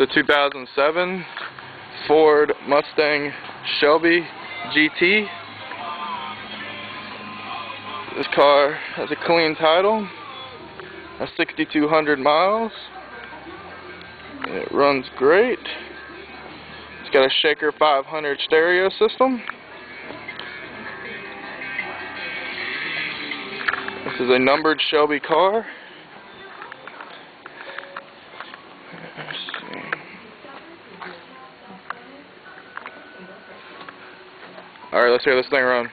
A 2007 Ford Mustang Shelby GT. This car has a clean title, has 6,200 miles. It runs great. It's got a Shaker 500 stereo system. This is a numbered Shelby car. Alright, let's hear this thing run.